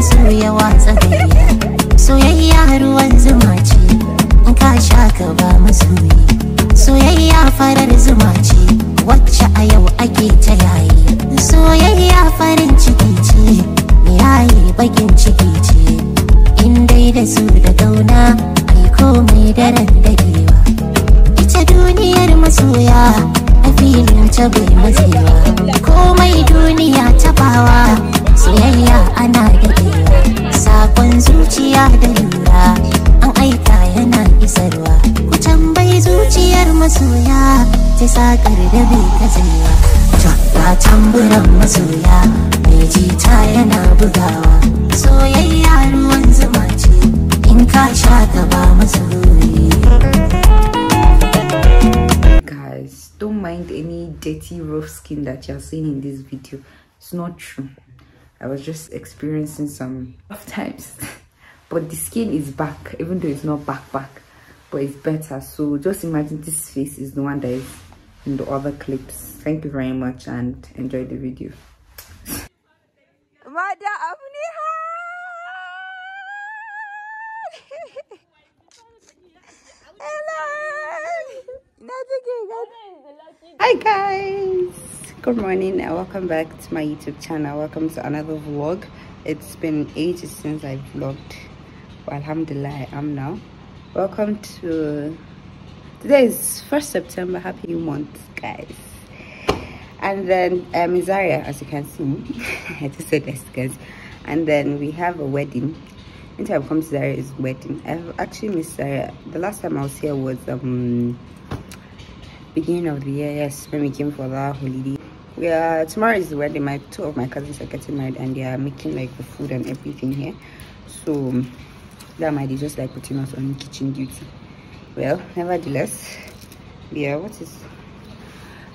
masoya watsa gayya soyayya ruwan zuma ce in ka sha ka ba masoyi. Soyayya farar zuma ce wacce a yau ake ta yayi. Soyayya farin ciki ce yayi bakin ciki ce. In dai da su da gauna ai komai daren dadewa. Ita duniyar masoya a filin ta bai matsewa. Komai duniya that you're seeing in this video. It's not true. I was just experiencing some rough times. But the skin is back even though it's not back back but it's better. So just imagine this face is the one that is in the other clips. Thank you very much and enjoy the video hi guys. Good morning and welcome back to my youtube channel. Welcome to another vlog. It's been ages since i vlogged. Well, alhamdulillah i am now. Welcome to today is first september. Happy new month guys. And then um Zaria, as you can see i just said this guys. And then we have a wedding. Anytime come to Zaria's wedding. I've actually missed Zaria. the last time i was here was um beginning of the year yes when we came for that holiday. Yeah tomorrow is the wedding my two of my cousins are getting married and they are making like the food and everything here. So that might be just like putting us on kitchen duty. Well nevertheless yeah what is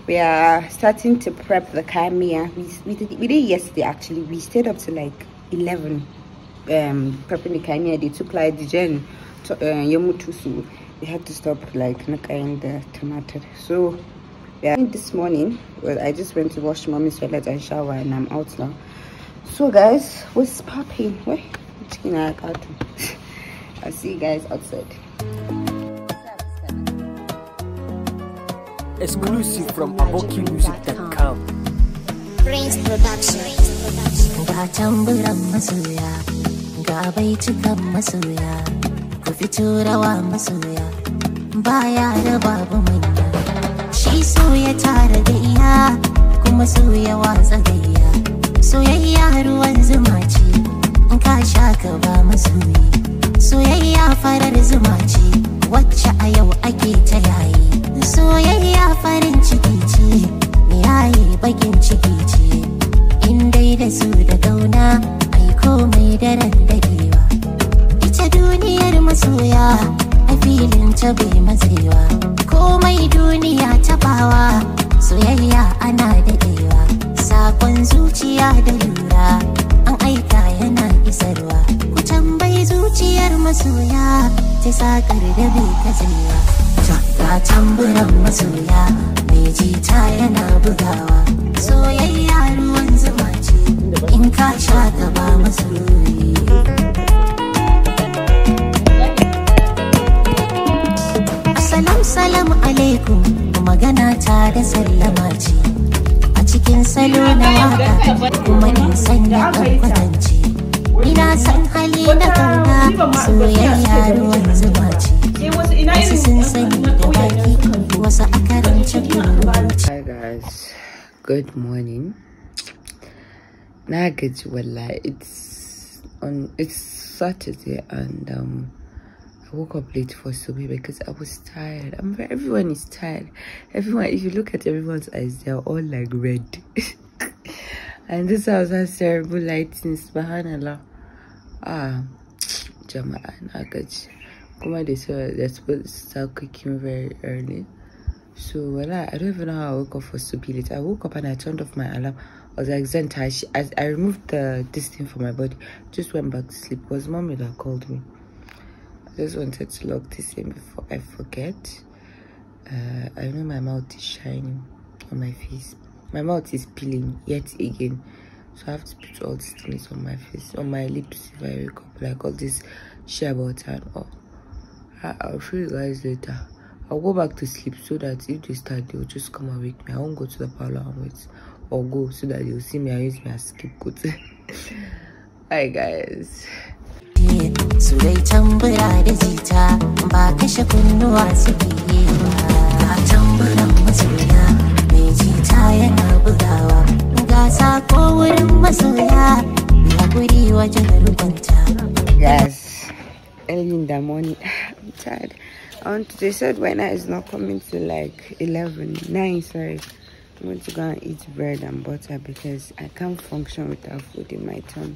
we are starting to prep the kamia we, we did we did yesterday actually. We stayed up to like 11 um prepping the kamia they took like the gen to uh, yamutusu we had to stop like nakaing the tomato. So yeah this morning well i just went to wash mommy's toilet and shower and i'm out now. So guys what's popping? Wait i'll see you guys outside. Exclusive from abokimusic.com Prince Production. Ga tamburan masoya, ga baitukan masoya, ku fito rawa masoya, baya da babu manya. Shi so ya tara gayya, kuma so ya watsa gayya. Soyayya ruwan zuma ce, in ka sha ka ba masoyi. Soyayya farar zuma ce, wacce a yau ake ta yayi. Soyayya farin ciki ce, yayi bakin ciki ce. in dai da su da gauna ai komai daren dadewa ita duniyar masoya filin ta matsewa. Komai duniya tabawa soyayya ana dadewa. Sakon zuciya da lura an aika yana isarwa. Ku tambayi zuciyar masoya ta sakar da bai katsewa ga tamburan masoya mai jita yana bugawa. Soyayya ruwan zuma ce in ka sha ka ba masoyi da a cikin salo na waka kuma in sanya kwatance ina san hali na soyayya ruwan zuma ce wasu sun sani da baki wasu hi guys. Good morning. Na gaji it's on it's saturday and um I woke up late for Subi because I was tired. I'm everyone is tired. Everyone, if you look at everyone's eyes, they're all like red. and this house has terrible lighting. Subhanallah. Ah, Jama'a na gaji. Kuma they said they're supposed to start cooking very early. So well, I, I don't even know how I woke up for Subi late. I woke up and I turned off my alarm. I was like, Zentash, I, I removed the this thing from my body. Just went back to sleep. It was mommy that called me. Just wanted to lock this in before I forget. Uh, I know my mouth is shining on my face. My mouth is peeling yet again. so I have to put all these things on my face, on my lips if I wake up, like all this shea butter and all. I, I'll show you guys later. I'll go back to sleep so that if they start, they'll just come and wake me. I won't go to the parlor and wait or go so that they'll see me and use me as scapegoat. Hi guys. Tambura da ba kashe kunnuwa suke yi ba masoya yana bugawa ga sako wurin masoya hakuri wajen rukunta Yes. Early in the morning. I'm tired. To, they said when I is not coming to like 11, 9, sorry. I'm going to go and eat bread and butter because I can't function without food in my tummy.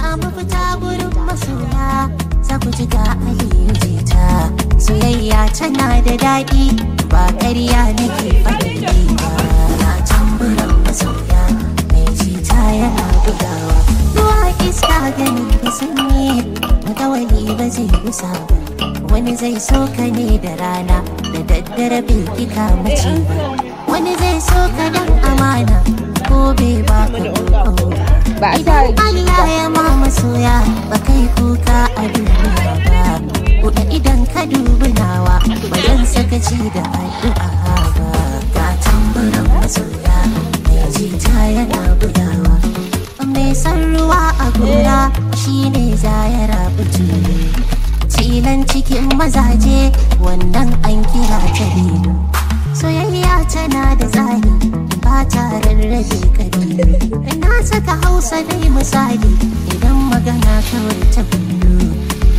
Ina mafita gurin masoya, za ku ji ga Aliyu jita. Soyayya tana da daɗi, ba ƙarya nake faɗi ba. Na tamburan masoya, mai jita yana bugawa. Ruwa iska ganin da sanyi, mutawali ba zai gusa ba. wani zai so ka ne da rana da daddare bai kika mace ba wani zai so ka dan amana ko bai ba ka Ba a sa Allah ya ma masoya ba kai kuka a duniya ba. Buɗe idan ka dubi nawa ba dan sakaci da addu'a ba. Ga tamburan masoya mai jita yana bugawa. Mai san ruwa a gora shine za ya rabu tuni Cilan cikin mazaje wannan an kira ta biyu. Soyayya tana da tsari ba ta rarrabe kabilu. Na saka hausa dai misali idan magana kawai ta kullu.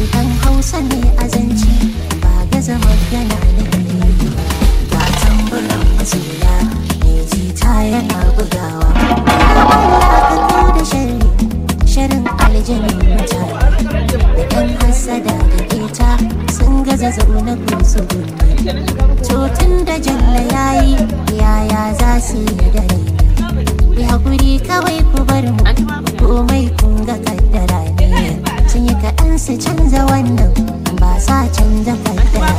Idan hausa ne azanci ba gaza magana na. Ba tamburan masoya mai jita yana bugawa. Allah ka da sharri, sharin aljanin mutane. da ɗan sun gaza zaune da jalla yayi. Yaya za su yi da Ku haƙuri kawai ku bar mu. Komai kun ga kaddara ne. Sun yi kaɗan su canza wannan ba sa canza kaddara.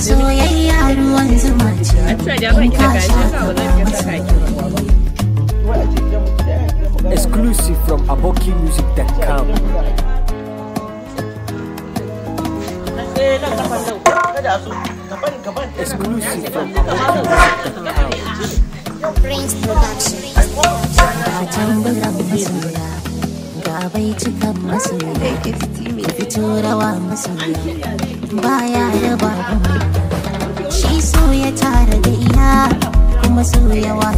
Soyayya ruwan zuma ce. In ka sha Exclusive from abokimusic.com.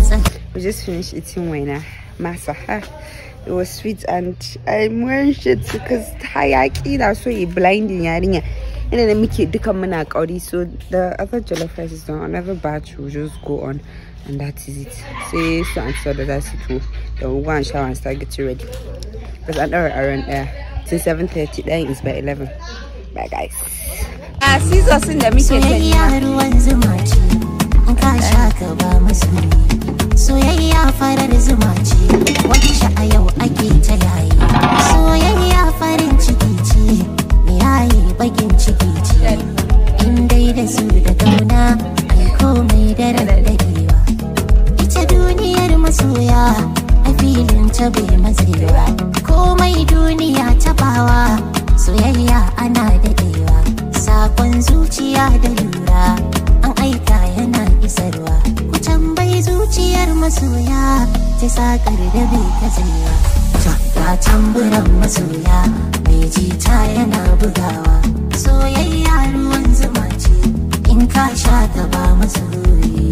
So. We just finished eating waina ah, masa. ha. It was sweet and I'm wearing shit because hayaki na so blinding yarinya. Ina da muke dukan muna kauri so the other jollof rice is done. Another batch will just go on and that is it. Say so and so that that's it. too. Then we'll go and shower and start getting ready. Because an hour around there. Till 7.30 then it's by 11. Bye guys. Ah, scissors in the Soyayya ruwan zuma ce, in ka sha ka ba masoyi. Soyayya farar zuma ce, wata sha a yau ake ta yayi. Soyayya farin ciki ce, yayi bakin ciki ce. In dai da su da gauna, ai komai daren dadewa. Ita duniyar masoya, a filin ta bai matsewa. Komai duniya tabawa, soyayya ana dadewa. Sakon zuciya da lura, an aika yana isarwa. Ku tambayi zuciyar masoya, ta sakar da bai. Ga tamburan masoya, jita yana bugawa. Soyayya ruwan zuma ce, in ka sha ka ba masoyi.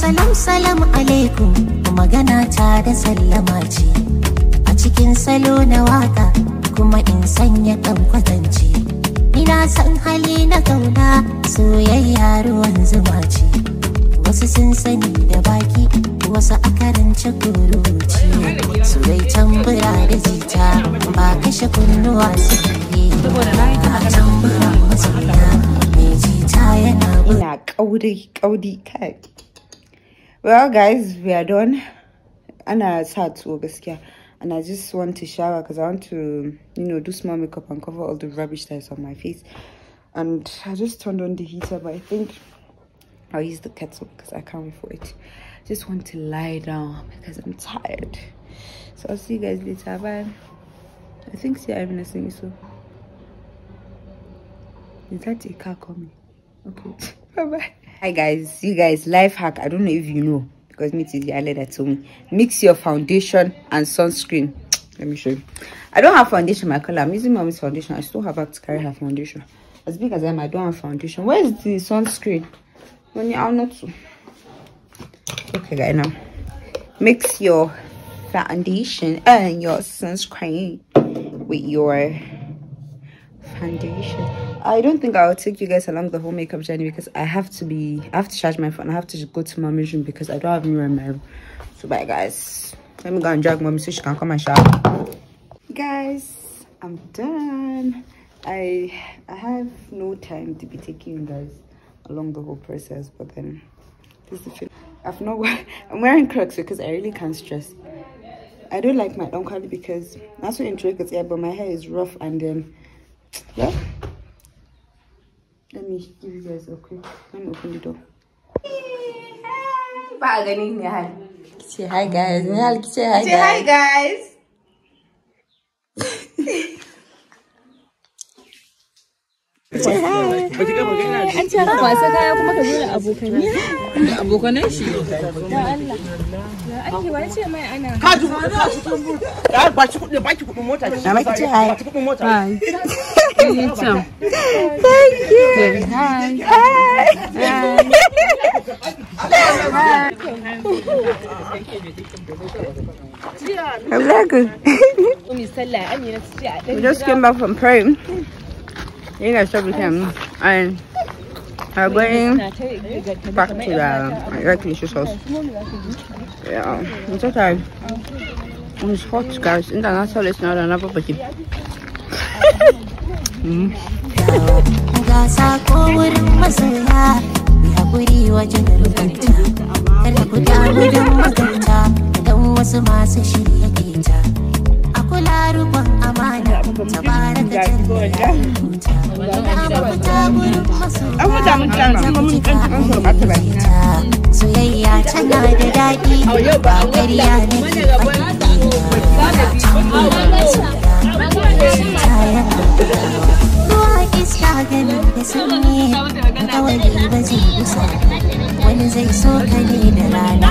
Salam salam alaikum magana ta da sallama ce a cikin salo na waƙa kuma in sanya dan kwatance ina san hali na ƙauna soyayya ruwan zuma ce wasu sun sani da kashe kuruci su dai tambura da jita ba kashe kunnuwa suke. Ga tambura masoya mai jita yana ina kauri kauri kai. Well guys we are done. Ana sa tuwo gaskiya. And i just want to shower because i want to you know do small makeup and cover all the rubbish that is on my face. And i just turned on the heater but i think i'll use the kettle because i can't wait for it. Just want to lie down because i'm tired. So i'll see you guys later. Bye. I think see i'm gonna sing so. Is that a car coming? Okay. Bye bye hi guys. You guys. Life hack. I don't know if you know because me is the that told me. Mix your foundation and sunscreen. Let me show you. I don't have foundation my color i'm using mommy's foundation. I still have to carry her foundation. As big as i am i don't have foundation. Where is the sunscreen money i'll not to okay guys now mix your foundation and your sunscreen with your foundation. I don't think i'll take you guys along the whole makeup journey because i have to be i have to charge my phone. I have to go to mommy's room because i don't have mirror in my room. So bye guys. Let me go and drag mommy so she can come and shower. Guys i'm done. I i have no time to be taking you guys along the whole process but then this is the feel i've not i'm wearing crocs because i really can't stress. I don't like my long curly because that's what enjoy because yeah but my hair is rough and then yeah. Let me give you guys a quick let me open the door. Ba gani ne hal say hi guys. Say hi guys. Hi guys An ce ka kwasa kaya kuma ka zo da abokanni? Da abokanan shi. Da Allah. Ya ake ba ce mai ana. Ka ji ka ci kuɗin Ya ba ci kuɗi ba ki kuɗin mota. na maki ce hi Ba ci kuɗin mota. Hi. Anytime. thank you Hi. i'm very good Umi sallah Amina su ce a we just came back from praying you guys shop with him and we're going back to the recreation house. Yeah it's okay it's hot guys. International is not another barbecue ga sako wurin masoya yi haƙuri hmm. wajen rubuta kada ku damu don maganta don wasu masu shirya rukun amana tabaraka soyayya tana da daɗi ba ƙarya nake ruwa iska gani da sanyi kawai ba zai gusa wani zai so ka ne da rana.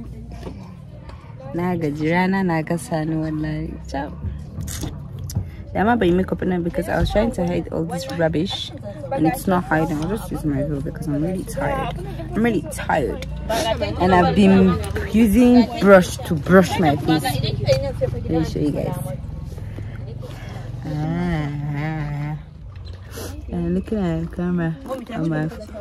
na gaji rana na gasa ni wallahi ciao I'm not makeup now because I was trying to hide all this rubbish and it's not hiding. I'll just use my veil because I'm really tired. I'm really tired. And I've been using brush to brush my face. Let me show you guys. Ah. Looking at the camera okay.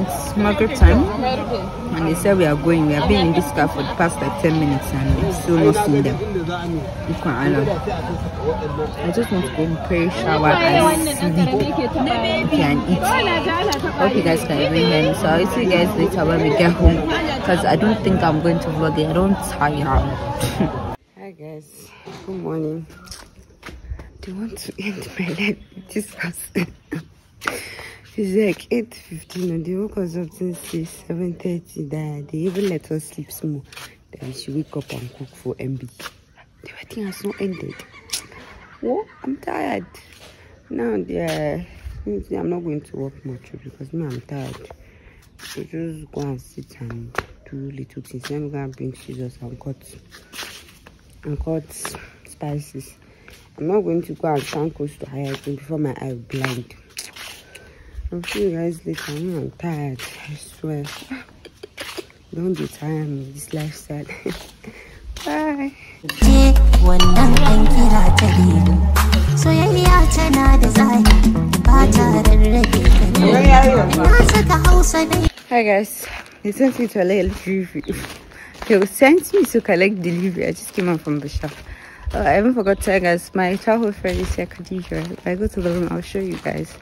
It's market time and they said we are going. We have been in this car for the past like 10 minutes and we've still not seen them. I just want to go and pray, shower and sleep. And eat. Hope you guys can even hear me. So I'll see you guys later when we get home because I don't think I'm going to vlog it. I don't tire. Hi guys, good morning. they want to end my life this house. it's like 8.15 and they woke us up since 6, 7.30 that they even let us sleep small. We should wake up and cook for MB. The wedding has not ended. Oh, I'm tired. Now they're I'm not going to work much because me I'm tired. So just go and sit and do little things. Let me go and bring scissors and cut and cut spices. I'm not going to go and stand close to higher before my eye blind. I'll see you guys later. I'm tired. I swear. Don't be tired me this lifestyle. Bye. wannan an kira ta lilo soyayya tana da tsari ba ta dai Hi guys, they sent me to a little delivery. They sent me to collect delivery. I just came out from the shop. Uh, I even forgot to guys, my childhood friend is here, Khadija. If I go to the room, I'll show you guys.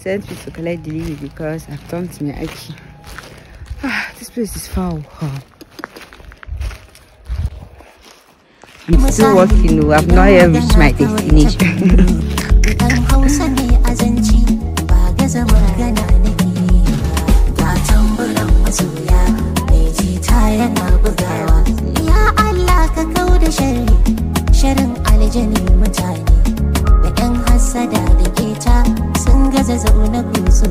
Sent me to collect delivery because I've done to my Aki. Ah, this place is foul. Huh. I'm still walking, though. I've not yet reached my destination. dan zaune ku su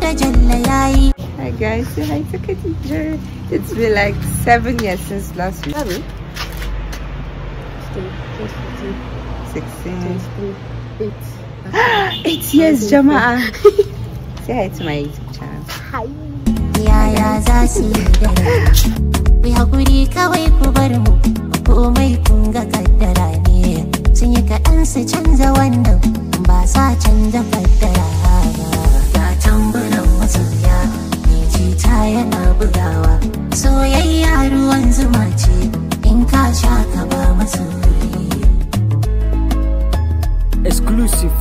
da jalla yayi Hi guys, say hi to Khadija. It's been like seven years since last week. Seven? 16. Eight years, Jama'a. Say hi to my YouTube channel. yaya za su yi da ku haƙuri kawai ku bar mu komai kun ga kaddara sun yi kaɗan su canza wannan ba sa canza faddara ga tamburan masoya ne jita yana bugawa. Soyayya ruwan zuma ce in ka sha ka ba masoyi. Exclusive.